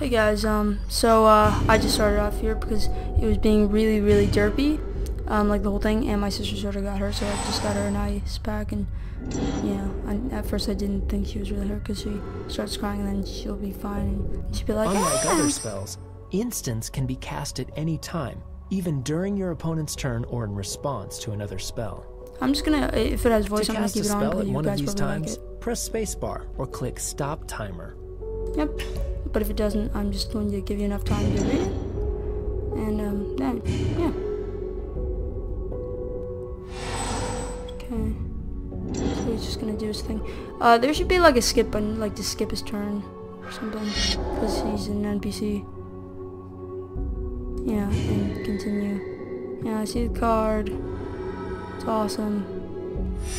Hey guys, um, so, uh, I just started off here because it was being really, really derpy, um, like the whole thing, and my sister sort of got hurt, so I just got her an ice pack, and, you know, I, at first I didn't think she was really hurt because she starts crying, and then she'll be fine, and she'll be like, Unlike "Ah." other spells, instants can be cast at any time, even during your opponent's turn or in response to another spell. I'm just gonna, if it has voice, to I'm gonna keep it on spell at you one of guys these probably like times, it. press spacebar or click Stop Timer. Yep, but if it doesn't, I'm just going to give you enough time to read it, and, um, then, yeah. Okay. So he's just gonna do his thing. Uh, there should be like a skip button, like to skip his turn or something, because he's an NPC. Yeah, and continue. Yeah, I see the card. It's awesome.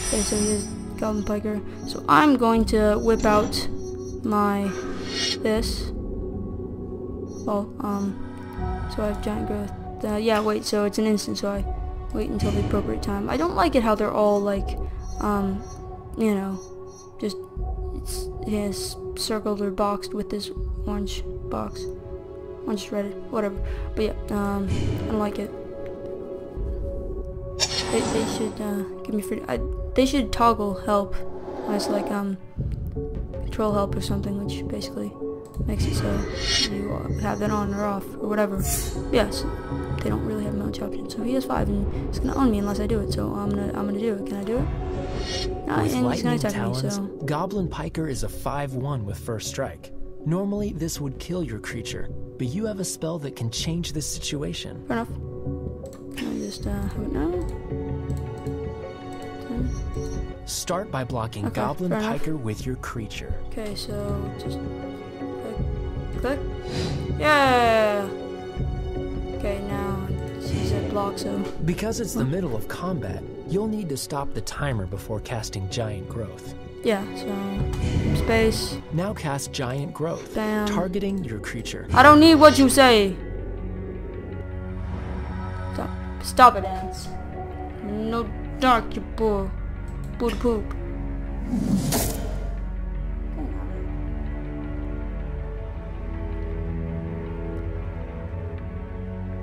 Okay, so he is Goblin Piker. So I'm going to whip out my this. Oh, um, so I have giant growth. Uh, yeah, wait, so it's an instant, so I wait until the appropriate time. I don't like it how they're all like, um, you know, just it's it's circled or boxed with this orange box. Orange threaded, whatever. But yeah, um, I don't like it. They, they should uh, give me free. I, they should toggle help as like um control help or something, which basically makes it so you have that on or off or whatever. Yes, they don't really have much option. So he has five, and he's gonna own me unless I do it. So I'm gonna I'm gonna do it. Can I do it? No, With and he's gonna lightning attack talons, me. So Goblin Piker is a 5-1 with first strike. Normally, this would kill your creature, but you have a spell that can change this situation. fair enough. Can I just uh, have it now? Ten. Start by blocking Okay, Goblin enough. Piker with your creature. Okay, so just click, click. Yeah. Okay, now she's at block, so Because it's the middle of combat, you'll need to stop the timer before casting Giant Growth. yeah, so space. Now cast Giant Growth, Bam. targeting your creature. I don't need what you say. Stop, stop it, ants. No dark, you bull, bull poop.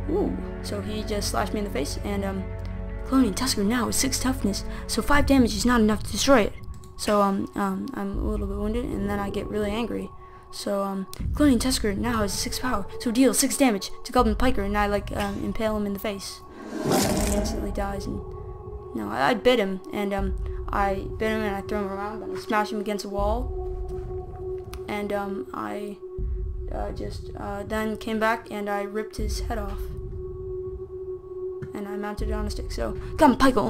Ooh, so he just slashed me in the face, and um, Kalonian Tusker now is six toughness, so five damage is not enough to destroy it. So um, um, I'm a little bit wounded, and then I get really angry. So um, Kalonian Tusker now has six power, so deal six damage to Goblin Piker, and I like um, impale him in the face. And he instantly dies. And no, I, I bit him, and um, I bit him, and I threw him around, and I smash him against a wall. And um, I uh, just uh, then came back, and I ripped his head off and I mounted it on a stick. So, come, Piker,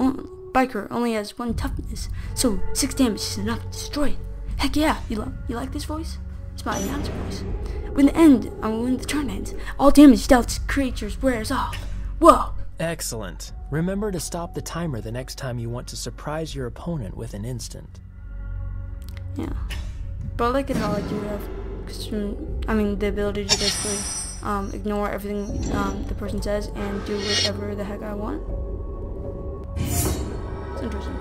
Biker only has one toughness, so six damage is enough to destroy it. Heck yeah, you like you like this voice? It's my announcer voice. When the end, um, when the turn ends, all damage dealt to creatures wears off. Whoa! Excellent. Remember to stop the timer the next time you want to surprise your opponent with an instant. Yeah, but I like it how like you have I mean, the ability to basically um, ignore everything um, the person says and do whatever the heck I want. It's interesting.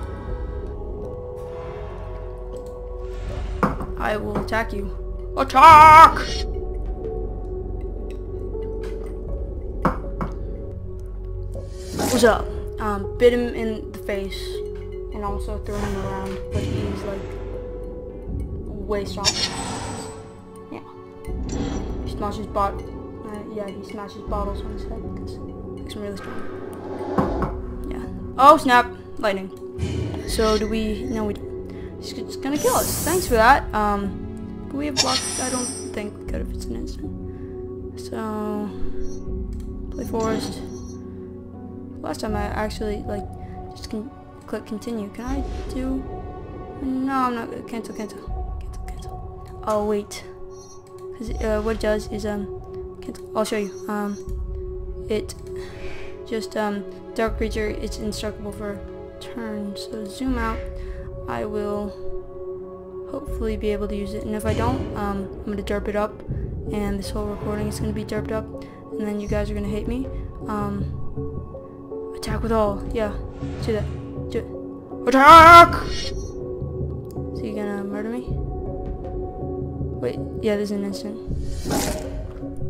I will attack you. Attack! What's up? Um, bit him in the face and also threw him around, but he's like way stronger. Yeah. He smashes bot. Uh, yeah, he smashes bottles on his head because makes him really strong. Yeah. Oh snap! Lightning. So do we? No, we. Just gonna kill us. Thanks for that. Um, we have block? I don't think we could if it's an instant. So play forest. Last time I actually like just can click continue. Can I do? No, I'm not. Cancel, cancel, cancel, cancel. Oh wait, because uh, what it does is um, cancel. I'll show you. Um, it just um, dark creature. It's indestructible for turn. So zoom out. I will hopefully be able to use it. And if I don't, um, I'm gonna derp it up, and this whole recording is gonna be derped up, and then you guys are gonna hate me. Um, attack with all. Yeah, do that. Do it. Attack! So you gonna murder me? Wait, yeah, there's an instant.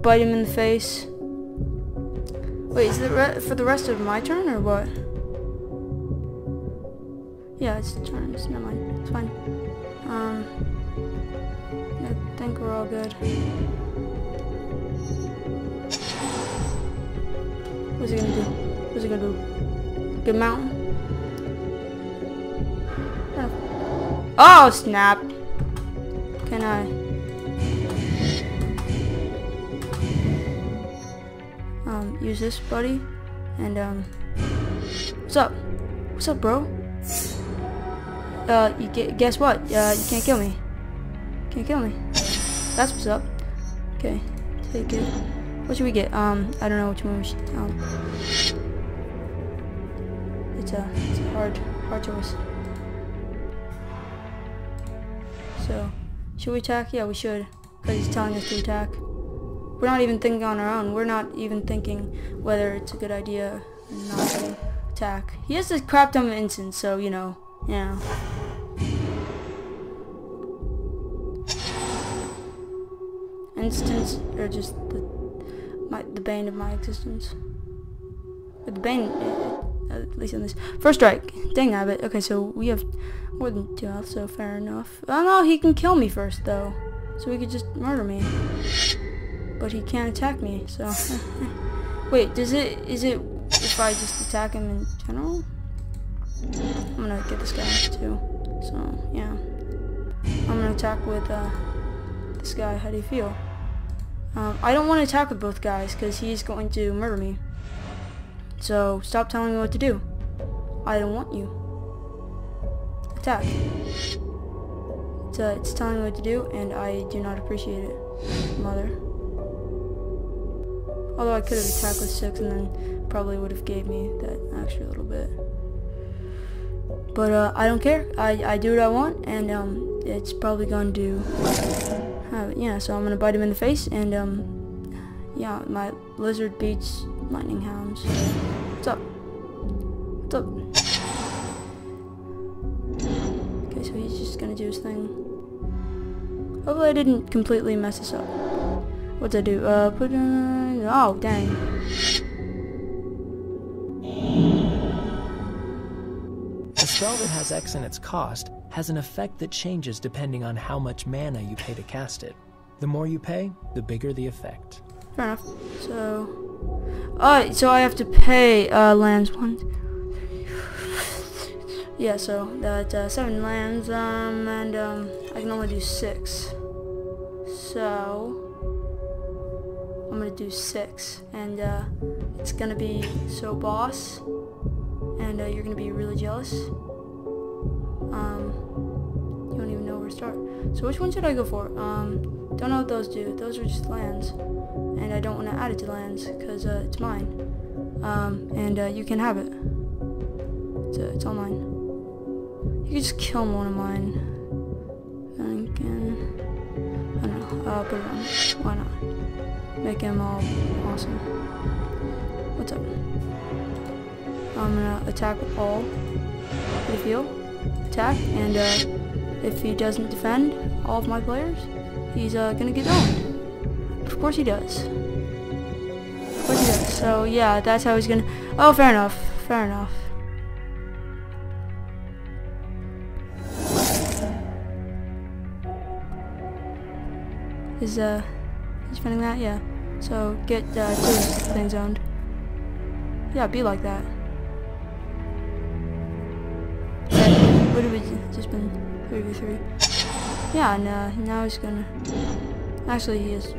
bite him in the face. Wait, is it for the rest of my turn or what? Yeah, it's turns. Never mind. It's fine. Um, I think we're all good. What's he gonna do? What's he gonna do? Good mountain? Oh, snap. Can I? Um, use this, buddy. And, um, what's up? What's up, bro? Uh, you get, guess what? Uh, you can't kill me. Can't kill me. That's what's up. Okay, take it. What should we get? Um, I don't know which one we should, um, it's a, it's a hard, hard choice. So, should we attack? Yeah, we should. Because he's telling us to attack. We're not even thinking on our own. We're not even thinking whether it's a good idea or not to attack. He has this crap ton of instance, so, you know, yeah. Instants are just the my the bane of my existence. But the bane, uh, at least on this first strike. Dang nabbit. Okay, so we have more than two health, so fair enough. Oh no, he can kill me first though, so he could just murder me. But he can't attack me, so. Wait, does it is it if I just attack him in general? I'm gonna get this guy too. So yeah, I'm gonna attack with uh, this guy. How do you feel? Um, I don't want to attack with both guys because he's going to murder me. So stop telling me what to do. I don't want you. Attack. It's, uh, it's telling me what to do, and I do not appreciate it, mother. Although I could have attacked with six, and then probably would have gave me that extra little bit. But uh, I don't care. I, I do what I want, and um, it's probably going to uh, yeah, so I'm gonna bite him in the face, and um, yeah, my lizard beats lightning hounds. What's up? What's up? Okay, so he's just gonna do his thing. Hopefully I didn't completely mess this up. What's I do? Uh, put in... Oh, dang. A spell that has X in its cost has an effect that changes depending on how much mana you pay to cast it. The more you pay, the bigger the effect. Fair enough. So, uh, so I have to pay uh, lands one. Yeah, so that uh, seven lands, um, and um, I can only do six. So I'm gonna do six, and uh, it's gonna be so boss, and uh, you're gonna be really jealous. Um, you don't even know where to start. So which one should I go for? Um, don't know what those do. Those are just lands. And I don't want to add it to lands because uh, it's mine. Um, and uh, you can have it. It's, it's all mine. You can just kill one of mine. And can... I don't know. I'll put it on. Why not? Make him all awesome. What's up? I'm gonna attack all. Feel? Attack, and uh, if he doesn't defend all of my players, he's uh, gonna get owned. Of course he does. Of course he does. So yeah, that's how he's gonna. Oh, fair enough. Fair enough. Is uh, he's defending that? Yeah. So get uh, two things owned. Yeah, be like that. Okay, what have we just been 3v3? Yeah, uh, now he's gonna... Actually, he has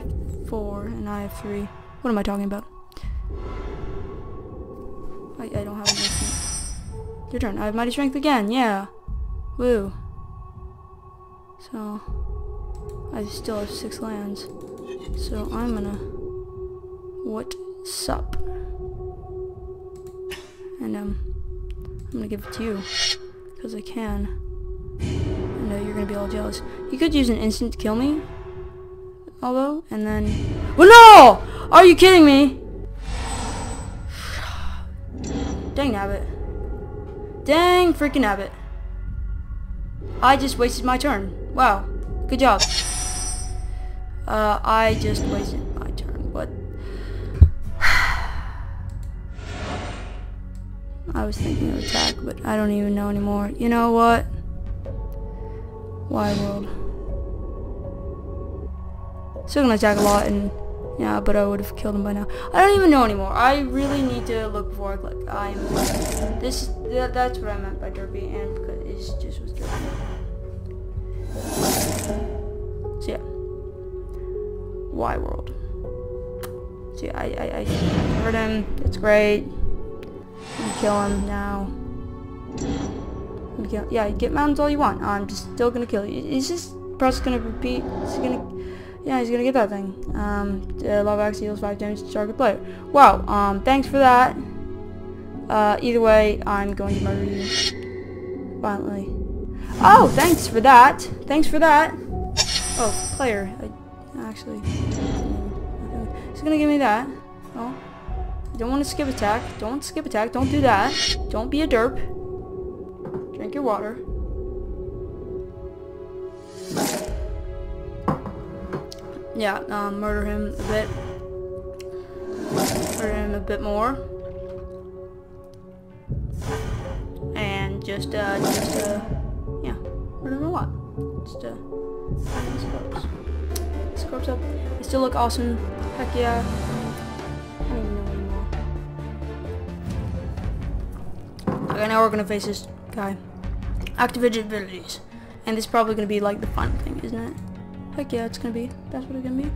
four, and I have three. What am I talking about? I, I don't have enough. Your turn. I have mighty strength again. Yeah. Woo. So, I still have six lands. So I'm gonna... What sup? And um, I'm gonna give it to you. Because I can. I know you're gonna be all jealous. You could use an instant to kill me. Although, and then... Well, no! Are you kidding me? Dang Abbott! Dang freaking Abbott! I just wasted my turn. Wow. Good job. Uh, I just wasted my turn. What? I was thinking of attack, but I don't even know anymore. You know what? Why world? Still gonna attack a lot and yeah, but I would have killed him by now. I don't even know anymore. I really need to look before I click. I'm this that, that's what I meant by derpy and because it just was derpy. So yeah. Why world? So yeah, I I, I hurt him. That's great. kill him now. Kill, yeah, get mountains all you want. I'm just still gonna kill you. Is this process gonna repeat? Is gonna yeah, he's gonna get that thing. Um, uh, Lava Axe deals 5 damage to target player. Wow, um, thanks for that. Uh, either way, I'm going to murder you. Violently. Oh, thanks for that. Thanks for that. Oh, player. I, actually, he's gonna give me that. Oh. don't want to skip attack. Don't skip attack. Don't do that. Don't be a derp. Drink your water. yeah, um, murder him a bit. Murder him a bit more. And just, uh, just, uh, yeah, murder him a lot. Just, uh, his corpse. His corpse up. They still look awesome. Heck yeah. I know. Okay, now we're gonna face this guy. Activated abilities. And this is probably gonna be like the final thing, isn't it? Heck yeah, it's gonna be. That's what it's gonna be.